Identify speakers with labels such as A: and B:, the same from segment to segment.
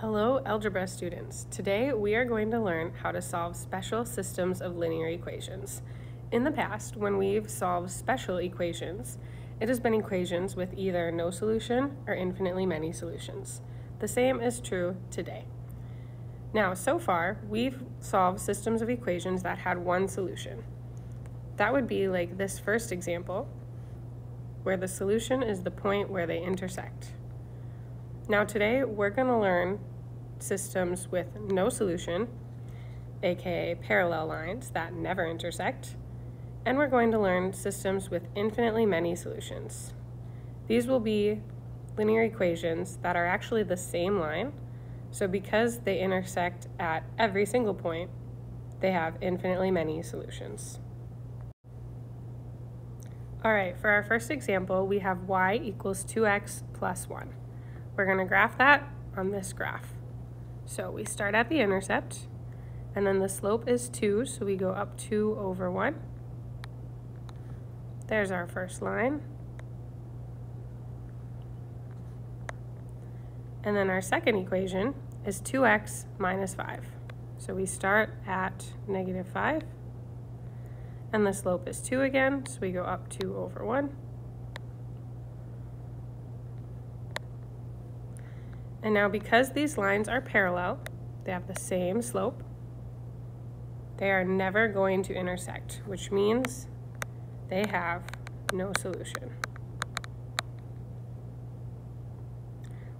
A: Hello, algebra students. Today we are going to learn how to solve special systems of linear equations. In the past, when we've solved special equations, it has been equations with either no solution or infinitely many solutions. The same is true today. Now, so far, we've solved systems of equations that had one solution. That would be like this first example, where the solution is the point where they intersect. Now today we're going to learn systems with no solution, aka parallel lines that never intersect, and we're going to learn systems with infinitely many solutions. These will be linear equations that are actually the same line, so because they intersect at every single point, they have infinitely many solutions. All right, for our first example, we have y equals 2x plus 1. We're going to graph that on this graph. So we start at the intercept, and then the slope is 2, so we go up 2 over 1. There's our first line. And then our second equation is 2x minus 5. So we start at negative 5, and the slope is 2 again, so we go up 2 over 1. And now because these lines are parallel, they have the same slope, they are never going to intersect, which means they have no solution.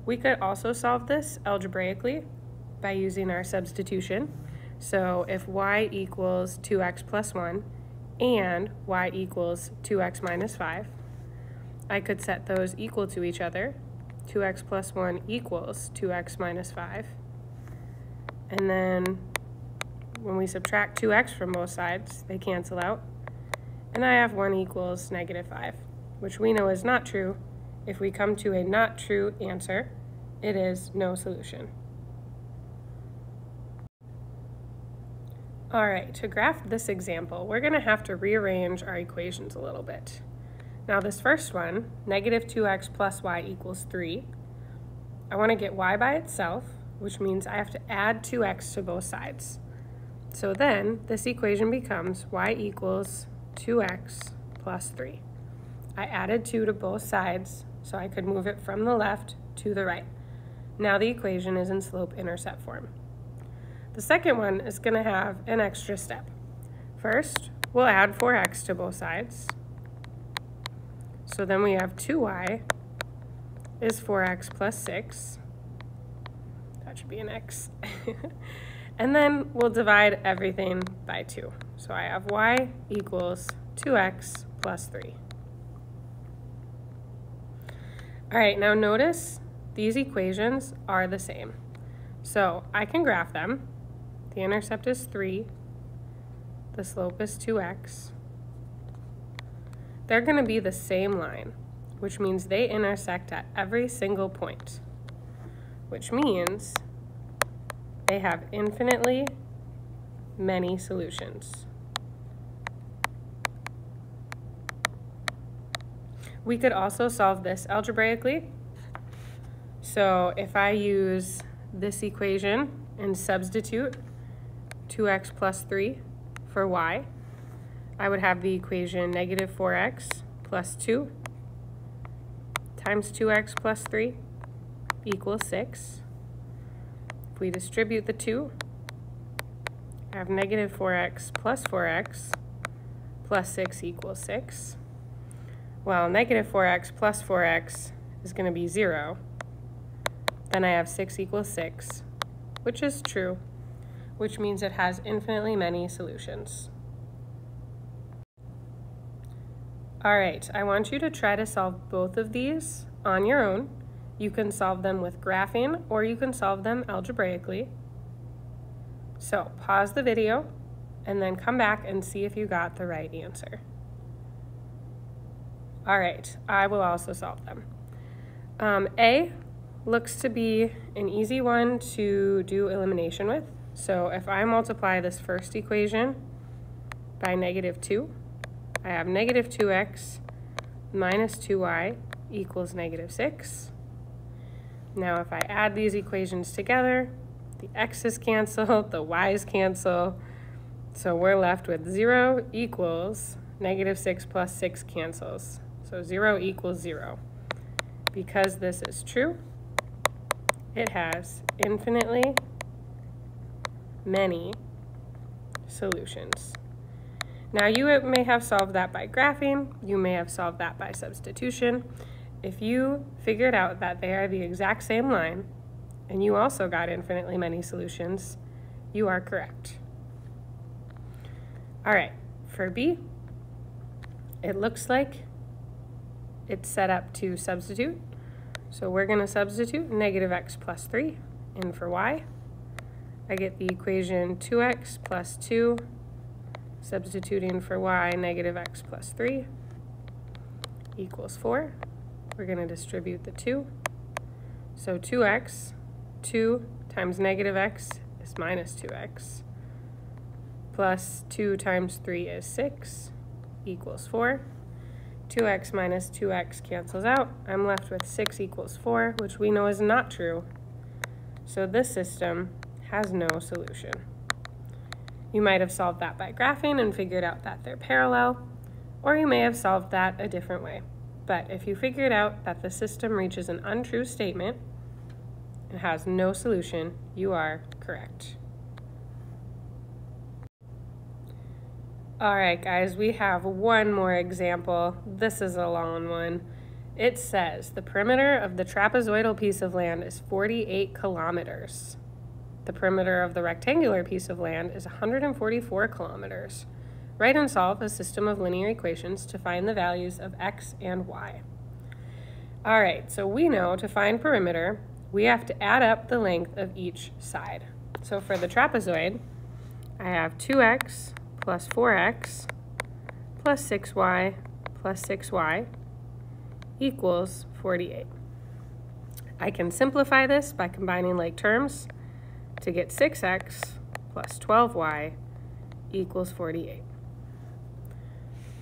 A: We could also solve this algebraically by using our substitution. So if y equals 2x plus 1 and y equals 2x minus 5, I could set those equal to each other 2x plus 1 equals 2x minus 5. And then when we subtract 2x from both sides, they cancel out. And I have 1 equals negative 5, which we know is not true. If we come to a not true answer, it is no solution. All right, to graph this example, we're going to have to rearrange our equations a little bit. Now this first one, negative 2x plus y equals 3, I want to get y by itself, which means I have to add 2x to both sides. So then this equation becomes y equals 2x plus 3. I added 2 to both sides, so I could move it from the left to the right. Now the equation is in slope-intercept form. The second one is going to have an extra step. First, we'll add 4x to both sides. So then we have 2y is 4x plus 6. That should be an x. and then we'll divide everything by 2. So I have y equals 2x plus 3. All right, now notice these equations are the same. So I can graph them. The intercept is 3. The slope is 2x they're going to be the same line, which means they intersect at every single point, which means they have infinitely many solutions. We could also solve this algebraically. So if I use this equation and substitute 2x plus 3 for y, I would have the equation negative 4x plus 2 times 2x plus 3 equals 6. If we distribute the 2, I have negative 4x plus 4x plus 6 equals 6. Well, negative 4x plus 4x is going to be 0. Then I have 6 equals 6, which is true, which means it has infinitely many solutions. All right, I want you to try to solve both of these on your own. You can solve them with graphing or you can solve them algebraically. So pause the video and then come back and see if you got the right answer. All right, I will also solve them. Um, A looks to be an easy one to do elimination with. So if I multiply this first equation by negative 2, I have negative 2x minus 2y equals negative 6. Now if I add these equations together, the x's cancel, the y's cancel, so we're left with 0 equals negative 6 plus 6 cancels. So 0 equals 0. Because this is true, it has infinitely many solutions. Now you may have solved that by graphing, you may have solved that by substitution. If you figured out that they are the exact same line, and you also got infinitely many solutions, you are correct. All right, for B, it looks like it's set up to substitute. So we're going to substitute negative x plus 3 in for y. I get the equation 2x plus 2 Substituting for y, negative x plus 3 equals 4. We're going to distribute the 2. So 2x, 2 times negative x is minus 2x, plus 2 times 3 is 6, equals 4. 2x minus 2x cancels out. I'm left with 6 equals 4, which we know is not true. So this system has no solution. You might have solved that by graphing and figured out that they're parallel, or you may have solved that a different way. But if you figured out that the system reaches an untrue statement and has no solution, you are correct. All right, guys, we have one more example. This is a long one. It says the perimeter of the trapezoidal piece of land is 48 kilometers. The perimeter of the rectangular piece of land is 144 kilometers. Write and solve a system of linear equations to find the values of x and y. All right, so we know to find perimeter, we have to add up the length of each side. So for the trapezoid, I have 2x plus 4x plus 6y plus 6y equals 48. I can simplify this by combining like terms to get 6x plus 12y equals 48.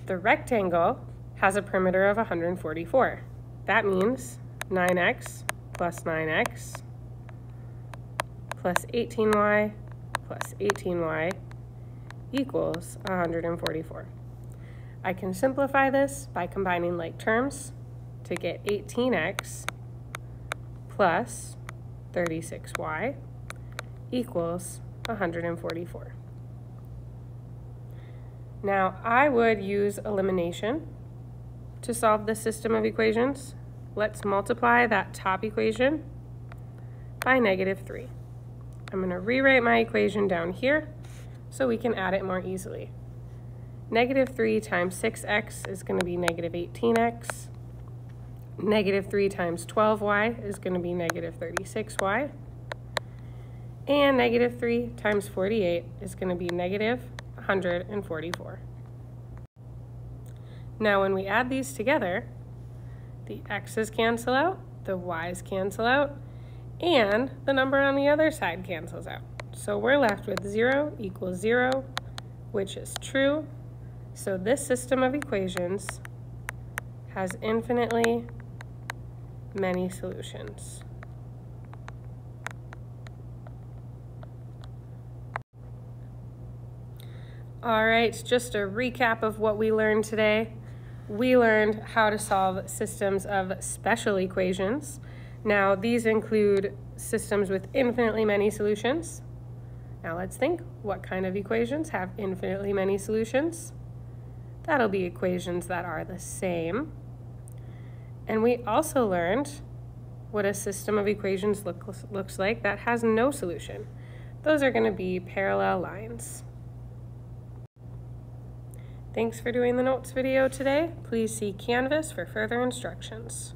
A: The rectangle has a perimeter of 144. That means 9x plus 9x plus 18y plus 18y equals 144. I can simplify this by combining like terms to get 18x plus 36y equals 144. Now, I would use elimination to solve this system of equations. Let's multiply that top equation by negative 3. I'm going to rewrite my equation down here so we can add it more easily. Negative 3 times 6x is going to be negative 18x. Negative 3 times 12y is going to be negative 36y. And negative 3 times 48 is going to be negative 144. Now when we add these together, the x's cancel out, the y's cancel out, and the number on the other side cancels out. So we're left with 0 equals 0, which is true. So this system of equations has infinitely many solutions. All right, just a recap of what we learned today. We learned how to solve systems of special equations. Now, these include systems with infinitely many solutions. Now let's think, what kind of equations have infinitely many solutions? That'll be equations that are the same. And we also learned what a system of equations look, looks like that has no solution. Those are going to be parallel lines. Thanks for doing the notes video today. Please see Canvas for further instructions.